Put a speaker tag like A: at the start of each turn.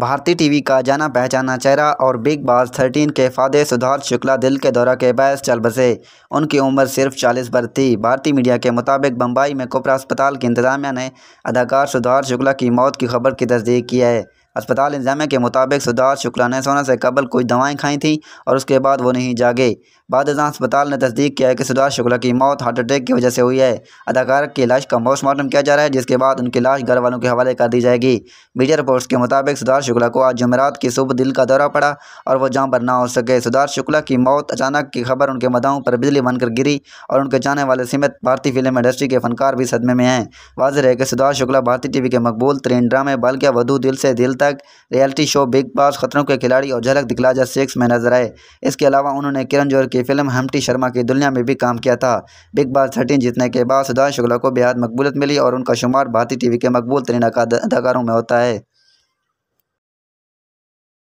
A: بھارتی T V کا جانا پہچانا چہرہ اور بگ باس تھرٹین کے فادے سدھارتھ شکلا دل کے دورہ کے باعث چل بسے۔ ان کی عمر صرف چالیس برس تھی۔ بھارتی میڈیا کے مطابق بمبئی میں کوپرا اسپتال کی انتظامیہ نے اداکار سدھارتھ شکلا کی موت کی خبر کی تصدیق کی ہے۔ اسپتال انتظامیہ کے مطابق سدھارتھ شکلا نے سونے سے قبل کچھ دوائیں کھائیں تھیں اور اس کے بعد وہ نہیں جاگے۔ بعد ازاں اسپتال نے تصدیق کیا ہے کہ سدھارتھ شکلا کی موت ہارٹ اٹیک کی وجہ سے ہوئی ہے۔ اداکار کی لاش کا پوسٹ مارٹم کیا جا رہا ہے جس کے بعد ان کی لاش گھر والوں کے حوالے کر دی جائے گی۔ میڈیا رپورٹس کے مطابق سدھارتھ شکلا کو آج جمعرات کی صبح دل کا دورہ پڑا اور وہ جاں پر نہ ہو سکے۔ سدھارتھ شکلا کی موت اچانک کی خبر ان کے مداحوں پر بجلی بن کر گری اور ان کے چاہنے والے سمیت بھارتی فلم انڈسٹری کے فنکار بھی صدمے میں ہیں۔ واضح ہے کہ سدھارتھ شکلا بھارتی ٹی وی کے مقبول ترین ڈرامے بلکہ ودو دل سے دل تک ریالٹی شو بگ باس خطروں کے کھلاڑی اور جھلک دکھلا جا میں نظر آئے۔ اس کے علاوہ انہوں نے کرن جوہر کی فلم ہمٹی شرما کی دنیا میں بھی کام کیا تھا۔ بگ باس تھرٹین جیتنے کے بعد سدھارتھ شکلا کو بےحد مقبولت ملی اور ان کا شمار بھارتی ٹی وی کے مقبول ترین اداکاروں میں ہوتا ہے۔